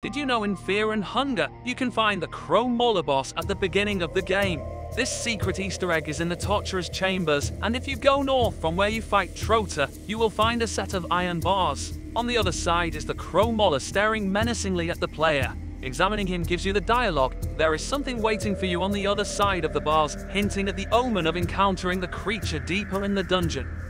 Did you know in Fear and Hunger, you can find the Crow Mauler boss at the beginning of the game? This secret Easter egg is in the Torturer's Chambers, and if you go north from where you fight Trortur, you will find a set of iron bars. On the other side is the Crow Mauler staring menacingly at the player. Examining him gives you the dialogue, there is something waiting for you on the other side of the bars, hinting at the omen of encountering the creature deeper in the dungeon.